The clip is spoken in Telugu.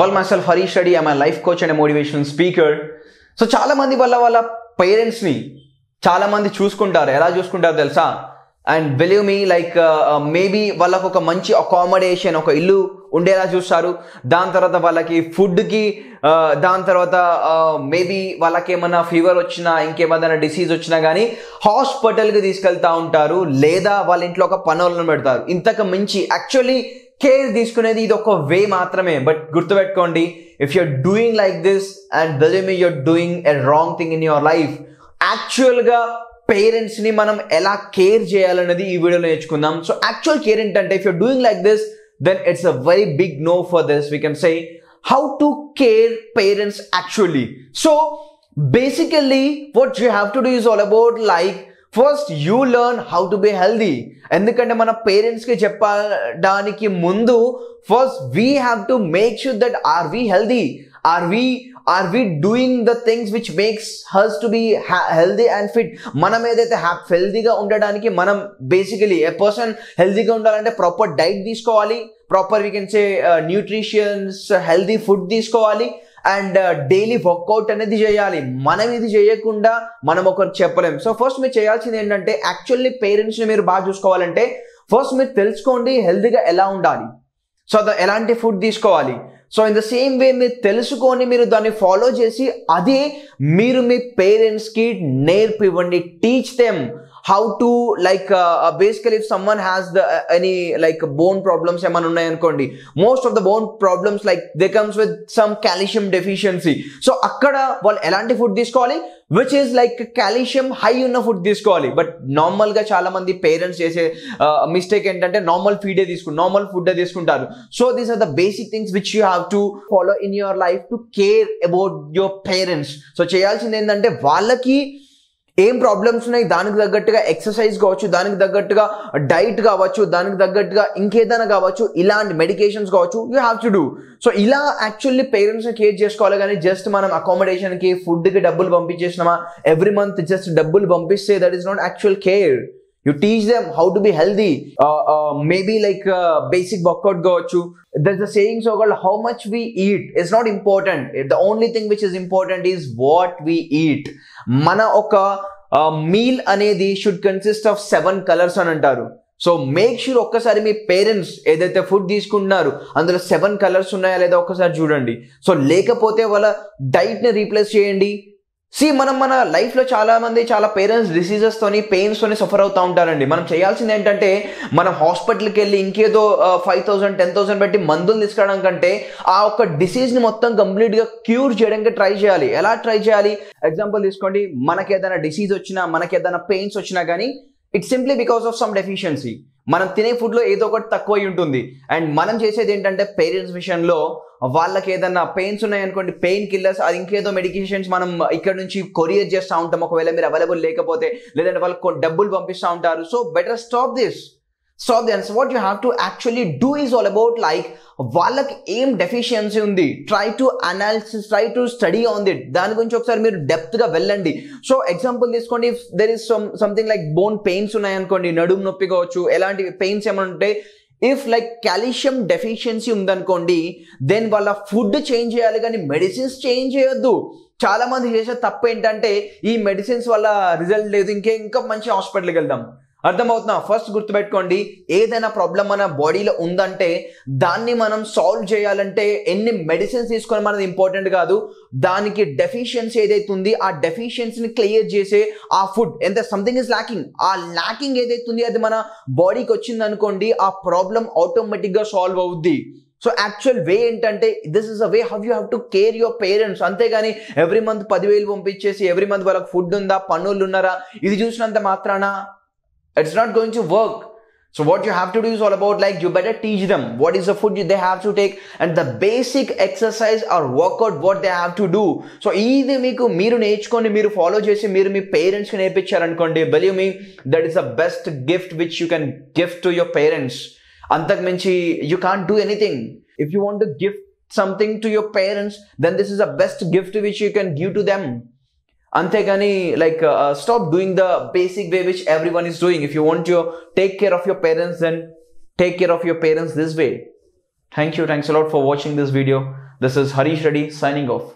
Well myself Harish Reddy I my life coach and motivational speaker so చాలామంది వల్ల వాళ్ళ పేరెంట్స్ని చాలామంది చూసుకుంటారు ఎలా చూసుకుంటారు తెలుసా and believe me like maybe వాళ్ళకు ఒక మంచి అకామిడేషన్ ఒక ఇల్లు ఉండేలా చూస్తారు దాని తర్వాత వాళ్ళకి ఫుడ్కి uh, దాని తర్వాత మేబీ uh, వాళ్ళకి ఏమైనా ఫీవర్ వచ్చినా ఇంకేమైనా డిసీజ్ వచ్చినా కానీ హాస్పిటల్కి తీసుకెళ్తూ ఉంటారు లేదా వాళ్ళ ఇంట్లో ఒక పనులను పెడతారు ఇంతకు మించి యాక్చువల్లీ కేర్ తీసుకునేది ఇది ఒక వే మాత్రమే బట్ గుర్తుపెట్టుకోండి if you're doing like this and believe me you're doing a wrong thing in your life యాక్చువల్గా పేరెంట్స్ని మనం ఎలా కేర్ చేయాలనేది ఈ వీడియోలో నేర్చుకుందాం సో యాక్చువల్ కేర్ ఏంటంటే if you're doing like this then it's a very big no for this we can say how to care parents actually so basically what you have to do is all about like first you learn how to be healthy ఎందుకంటే మన పేరెంట్స్కి చెప్పడానికి ముందు first we have to make sure that are we healthy are we are we doing the things which makes hers to be healthy and fit మనం ఏదైతే హ్యా హెల్దీగా ఉండడానికి మనం బేసికలీ ఏ పర్సన్ హెల్దీగా ఉండాలంటే ప్రాపర్ డైట్ తీసుకోవాలి proper we can say nutritions healthy food తీసుకోవాలి అండ్ డైలీ uh, వర్కౌట్ అనేది చేయాలి మనం ఇది చేయకుండా మనం ఒకరు చెప్పలేం సో ఫస్ట్ మీరు చేయాల్సింది ఏంటంటే యాక్చువల్లీ పేరెంట్స్ని మీరు బాగా చూసుకోవాలంటే ఫస్ట్ మీరు తెలుసుకోండి హెల్తీగా ఎలా ఉండాలి సో ఎలాంటి ఫుడ్ తీసుకోవాలి so in the same way మీరు తెలుసుకొని మీరు దాన్ని ఫాలో చేసి అదే మీరు మీ పేరెంట్స్కి నేర్పివ్వండి teach them how to like basically if if one has the any like bone problems ఏమైనా ఉన్నాయనుకోండి most of the bone problems like they comes with some calcium deficiency so అక్కడ వాళ్ళు ఎలాంటి ఫుడ్ తీసుకోవాలి which is like calcium high ఉన్న ఫుడ్ తీసుకోవాలి బట్ నార్మల్గా చాలా మంది పేరెంట్స్ చేసే మిస్టేక్ uh, ఏంటంటే నార్మల్ ఫీడే తీసుకుంటారు నార్మల్ ఫుడ్డే తీసుకుంటారు so these are the basic things which you have to follow in your life to care about your parents so చేయాల్సింది ఏంటంటే వాళ్ళకి ఏం ప్రాబ్లమ్స్ ఉన్నాయి దానికి తగ్గట్టుగా ఎక్సర్సైజ్ కావచ్చు దానికి తగ్గట్టుగా డైట్ కావచ్చు దానికి తగ్గట్టుగా ఇంకేదైనా కావచ్చు ఇలాంటి మెడికేషన్స్ కావచ్చు you have to do so ఇలా యాక్చువల్లీ పేరెంట్స్ని కేర్ చేసుకోవాలి కానీ జస్ట్ మనం అకామిడేషన్కి ఫుడ్కి డబ్బులు పంపించేసినామా ఎవ్రీ మంత్ జస్ట్ డబ్బులు పంపిస్తే that is not actual care you teach them how to be healthy maybe like basic workout కావచ్చు దట్ ద సేయింగ్స్ ఒకళ్ళు how much we eat is not important the only thing which is important is what we eat మన ఒక మీల్ అనేది should consist of seven colours అని అంటారు సో మేక్ షూర్ ఒక్కసారి మీ పేరెంట్స్ ఏదైతే ఫుడ్ తీసుకుంటున్నారు అందులో సెవెన్ కలర్స్ ఉన్నాయా లేదా ఒక్కసారి చూడండి సో లేకపోతే వాళ్ళ డైట్ని రీప్లేస్ చేయండి సి మనం మన లైఫ్లో చాలామంది చాలా పేరెంట్స్ డిసీజెస్తోని పెయిన్స్తోని సఫర్ అవుతూ ఉంటారండి మనం చేయాల్సింది ఏంటంటే మనం హాస్పిటల్కి వెళ్ళి ఇంకేదో ఫైవ్ థౌసండ్ టెన్ థౌసండ్ పెట్టి మందులు తీసుకోవడం కంటే ఆ ఒక డిసీజ్ని మొత్తం కంప్లీట్గా క్యూర్ చేయడానికి ట్రై చేయాలి ఎలా ట్రై చేయాలి ఎగ్జాంపుల్ తీసుకోండి మనకి ఏదైనా డిసీజ్ వచ్చినా మనకి ఏదైనా పెయిన్స్ వచ్చినా కానీ it's simply because of some deficiency మనం తినే ఫుడ్లో ఏదో ఒకటి తక్కువ ఉంటుంది అండ్ మనం చేసేది ఏంటంటే పేరెంట్స్ విషయంలో వాళ్ళకి ఏదన్నా పెయిన్స్ ఉన్నాయనుకోండి పెయిన్ కిల్లర్స్ అది ఇంకేదో మెడికేషన్స్ మనం ఇక్కడ నుంచి కొరియర్ చేస్తూ ఉంటాం ఒకవేళ మీరు అవైలబుల్ లేకపోతే లేదంటే వాళ్ళకు డబ్బులు పంపిస్తూ ఉంటారు so better stop this so then's what you have to actually do is all about like వాళ్ళకి ఏం డెఫిషియన్సీ ఉంది try to analysis try to study on it దాని గురించి ఒకసారి మీరు డెప్త్గా వెళ్ళండి సో ఎగ్జాంపుల్ తీసుకోండి there is some something like bone pains ఉన్నాయనుకోండి నడుము నొప్పి కావచ్చు ఎలాంటి పెయిన్స్ ఏమైనా ఉంటే ఇఫ్ లైక్ కాల్షియం డెఫిషియన్సీ ఉందనుకోండి దెన్ వాళ్ళ ఫుడ్ చేంజ్ చేయాలి కానీ మెడిసిన్స్ చేంజ్ చేయొద్దు చాలామంది చేసే తప్పు ఏంటంటే ఈ మెడిసిన్స్ వల్ల రిజల్ట్ లేదు ఇంకే ఇంకా మంచి హాస్పిటల్కి వెళ్దాం అర్థమవుతున్నా ఫస్ట్ గుర్తుపెట్టుకోండి ఏదైనా ప్రాబ్లం మన బాడీలో ఉందంటే దాన్ని మనం సాల్వ్ చేయాలంటే ఎన్ని మెడిసిన్స్ తీసుకొని మనది ఇంపార్టెంట్ కాదు దానికి డెఫిషియన్సీ ఏదైతే ఉంది ఆ డెఫిషియన్సీని క్లియర్ చేసే ఆ ఫుడ్ ఎంత సంథింగ్ ఇస్ ల్యాకింగ్ ఆ ల్యాకింగ్ ఏదైతే ఉంది అది మన బాడీకి వచ్చింది అనుకోండి ఆ ప్రాబ్లం ఆటోమేటిక్గా సాల్వ్ అవుద్ది సో యాక్చువల్ వే ఏంటంటే this is a way how you have to care your parents అంతేగాని ఎవ్రీ మంత్ పదివేలు పంపించేసి ఎవ్రీ మంత్ వాళ్ళకి ఫుడ్ ఉందా పనులు ఉన్నారా ఇది చూసినంత మాత్రాన it's not going to work so what you have to do is all about like you better teach them what is the food they have to take and the basic exercise or workout what they have to do so ఇది మీకు మీరు నేర్చుకొని మీరు ఫాలో చేసి మీరు మీ పేరెంట్స్కి నేర్పించారనుకోండి believe me that is the best gift which you can gift to your parents అంతకు మించి you can't do anything if you want to gift something to your parents then this is the best gift which you can give to them Antegani, like uh, uh, stop doing the basic way which everyone is doing. If you want to take care of your parents, then take care of your parents this way. Thank you. Thanks a lot for watching this video. This is Harish Reddy signing off.